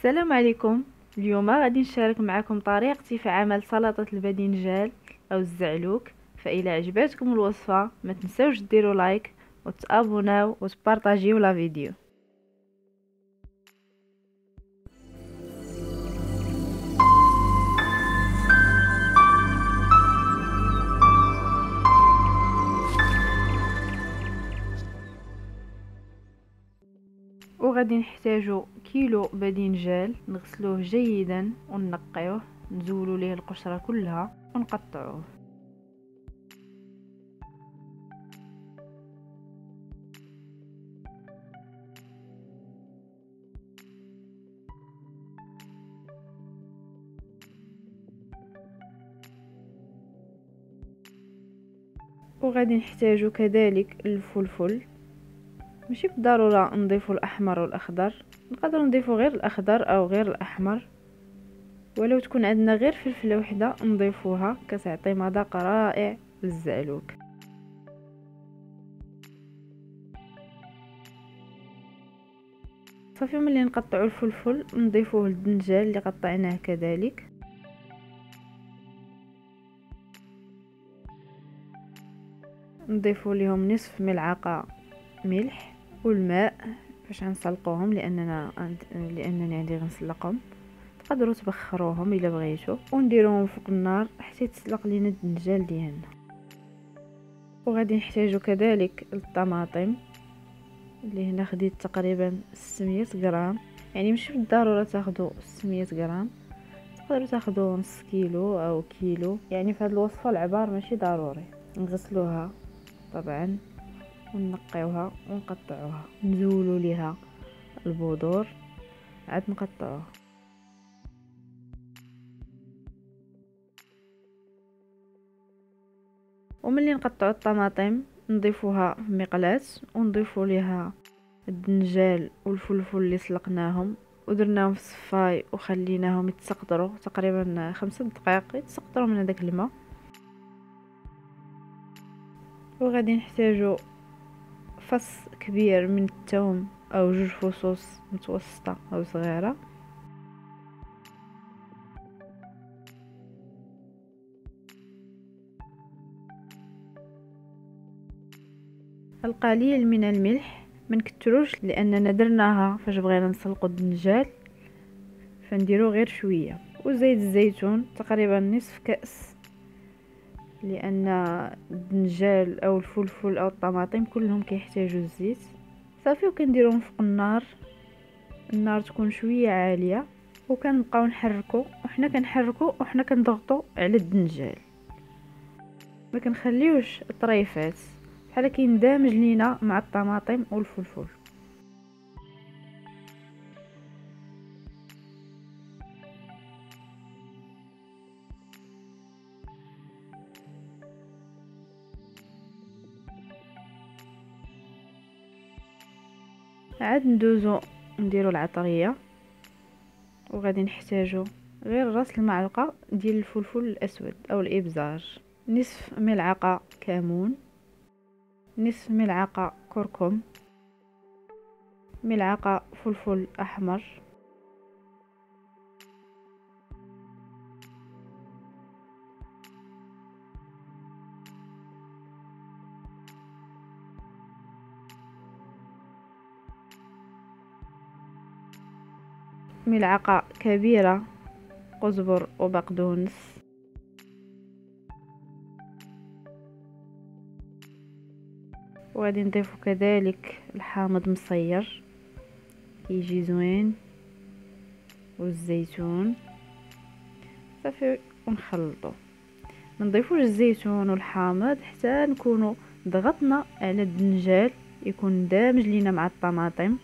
السلام عليكم. اليوم غادي نشارك معكم طريقتي في عمل سلطة الباذنجان أو الزعلوك فإلى عجبتكم الوصفة ما تنسوش ديروا لايك وتابوناو وتبارطاجيو لا فيديو. وغادي نحتاجو كيلو باذنجان نغسلوه جيدا ونقيوه نزولو ليه القشرة كلها ونقطعوه. وغادي نحتاجو كذلك الفلفل. ماشي بالضرورة نضيفو الأحمر والأخضر. نقدر نضيفو غير الأخضر أو غير الأحمر. ولو تكون عندنا غير فلفلة وحدة نضيفوها كتعطي مذاق رائع للزعلوك. صافي ملي نقطعوا الفلفل نضيفوه للدنجال اللي قطعناه كذلك. نضيفوا لهم نصف ملعقة ملح. والماء باش غنسلقوهم لأننا لأنني عندي غنسلقهم. تقدروا تبخروهم إلا بغيتو ونديروهم فوق النار حتى يتسلق لينا الدنجال ديالنا. وغادي نحتاجو كذلك الطماطم اللي هنا خديت تقريبا 600 غرام. يعني مش بالضرورة تاخذوا 600 غرام تقدروا تاخذوا نص كيلو أو كيلو. يعني في هذه الوصفة العبار ماشي ضروري نغسلوها طبعا. ونقيوها ونقطعوها نزولوا ليها البذور عاد نقطعوها. وملي نقطعوا الطماطم نضيفوها في مقلاة ونضيفوا ليها الدنجال والفلفل اللي سلقناهم ودرناهم في الصفاي وخليناهم يتسقطروا تقريبا خمسة دقائق يتسقطروا من هذاك الماء. وغادي نحتاجو فص كبير من الثوم أو جوج فصوص متوسطة أو صغيرة. القليل من الملح ما نكتروش لأننا درناها فاش بغينا نسلقوا الدنجال فنديرو غير شوية. وزيت الزيتون تقريبا نصف كأس. لأن الدنجال أو الفلفل أو الطماطم كلهم كيحتاجوا الزيت. صافي وكنديروهم فوق النار. النار تكون شوية عالية وكنبقاو نحركو. وحنا كنحركو وحنا كنضغطو على الدنجال. ما كنخليوش طريفات بحال كيندمج لينا مع الطماطم والفلفل. عاد ندوزو نديرو العطرية وغادي نحتاجو غير راس المعلقة ديال الفلفل الأسود أو الابزار نصف ملعقة كمون نصف ملعقة كركم ملعقة فلفل أحمر. ملعقة كبيرة قزبر وبقدونس. وغادي نضيفو كذلك الحامض مصير كيجي زوين والزيتون. صافي ونخلطو. ما نضيفوش الزيتون والحامض حتى نكونوا ضغطنا على الدنجال يكون دامج لينا مع الطماطم.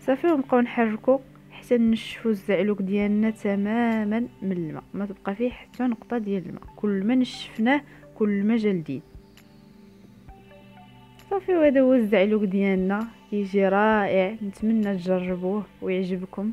صافي ونبقاو نحركو. حتى نشفو الزعلوك ديالنا تماما من الماء. ما تبقى فيه حتى نقطة ديال الماء. كل ما نشفناه كل ما جا لذيذ صافي وهذا هو الزعلوك ديالنا. كيجي رائع. نتمنى تجربوه ويعجبكم.